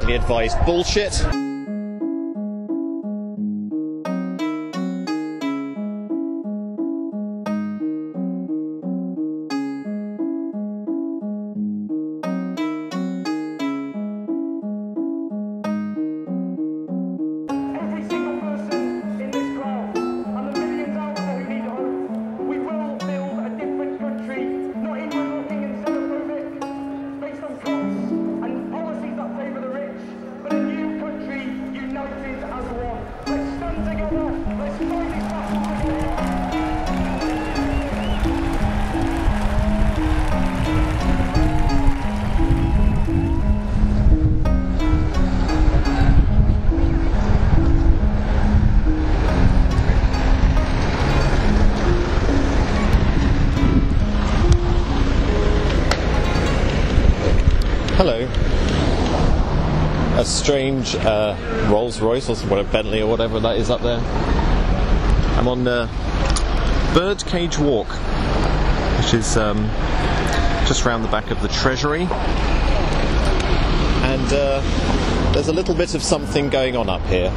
bad advice bullshit. Hello. A strange uh, Rolls Royce or whatever, Bentley or whatever that is up there. I'm on uh, Birdcage Walk, which is um, just round the back of the Treasury. And uh, there's a little bit of something going on up here.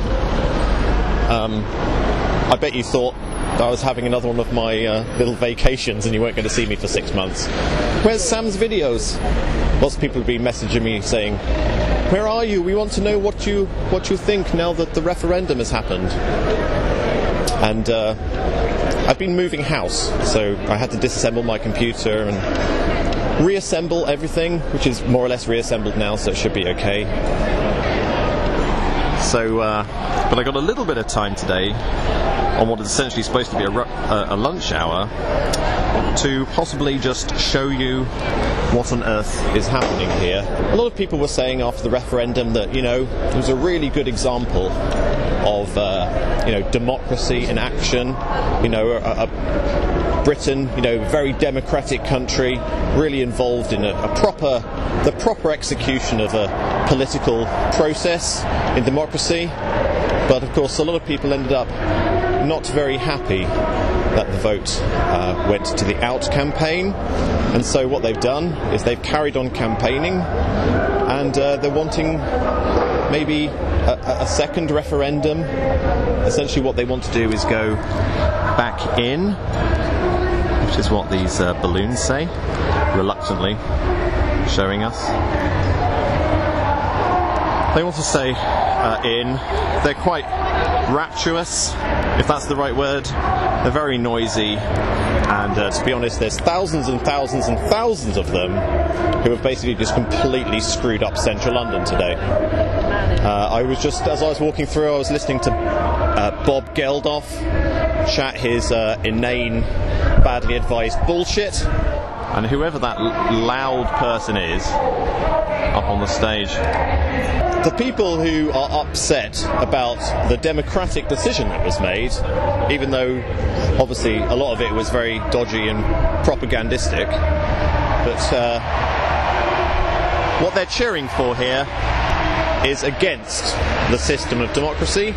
Um, I bet you thought I was having another one of my uh, little vacations and you weren't going to see me for six months. Where's Sam's videos? Lots of people have been messaging me saying, "Where are you? We want to know what you what you think now that the referendum has happened." And uh, I've been moving house, so I had to disassemble my computer and reassemble everything, which is more or less reassembled now, so it should be okay. So, uh, but I got a little bit of time today on what is essentially supposed to be a, ru- uh, a lunch hour to possibly just show you what on earth is happening here. A lot of people were saying after the referendum that, you know, it was a really good example of, uh, you know, democracy in action, you know, a, a Britain, you know, very democratic country, really involved in a, a proper, the proper execution of a political process in democracy. But of course, a lot of people ended up not very happy that the vote uh, went to the out campaign. And so what they've done is they've carried on campaigning and uh, they're wanting maybe a, a second referendum. Essentially, what they want to do is go back in, which is what these uh, balloons say, reluctantly showing us. They want to stay uh, in. They're quite rapturous, if that's the right word. They're very noisy, and uh, to be honest, there's thousands and thousands and thousands of them who have basically just completely screwed up central London today. Uh, I was just, as I was walking through, I was listening to uh, Bob Geldof chat his uh, inane, badly advised bullshit. And whoever that l- loud person is up on the stage, the people who are upset about the democratic decision that was made, even though obviously a lot of it was very dodgy and propagandistic, but uh, what they're cheering for here is against the system of democracy.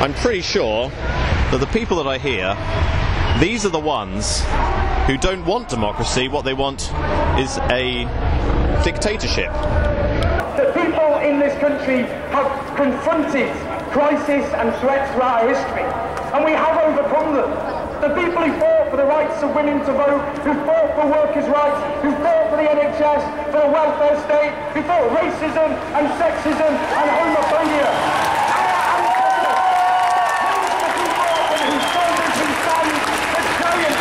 I'm pretty sure that the people that I hear, these are the ones who don't want democracy. What they want is a dictatorship. The people in this country have confronted crisis and threats throughout our history, and we have overcome them. The people who fought for the rights of women to vote, who fought for workers' rights, who fought for the NHS, for the welfare state, who fought racism and sexism and homophobia. Our ancestors, those are the people on whose shoulders we stand, the giant,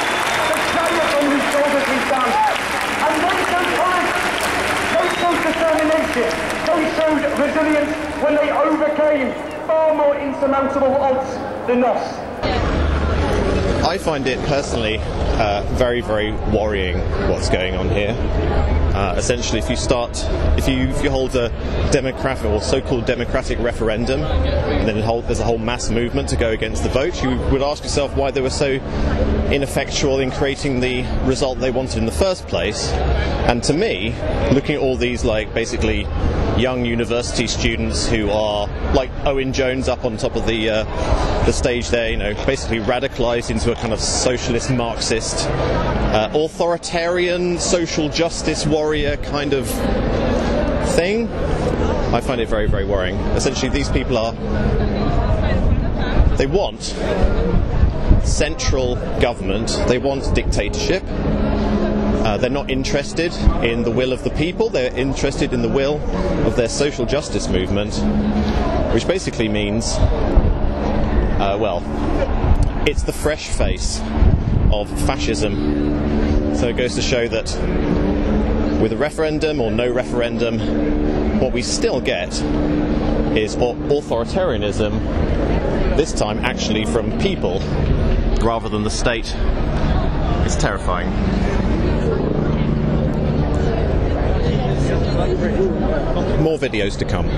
the giant on whose shoulders we stand. And they showed courage, they showed determination, they showed when they overcame far more insurmountable odds than us. I find it personally uh, very, very worrying what's going on here. Uh, essentially, if you start, if you if you hold a democratic or so-called democratic referendum, and then hold, there's a whole mass movement to go against the vote, you would ask yourself why they were so ineffectual in creating the result they wanted in the first place. And to me, looking at all these like basically young university students who are like Owen Jones up on top of the uh, the stage there, you know, basically radicalized into a kind of socialist Marxist, uh, authoritarian social justice warrior kind of thing. I find it very, very worrying. Essentially, these people are. They want central government, they want dictatorship. Uh, they're not interested in the will of the people, they're interested in the will of their social justice movement, which basically means, uh, well, it's the fresh face of fascism. So it goes to show that with a referendum or no referendum, what we still get is authoritarianism, this time actually from people rather than the state. It's terrifying. More videos to come.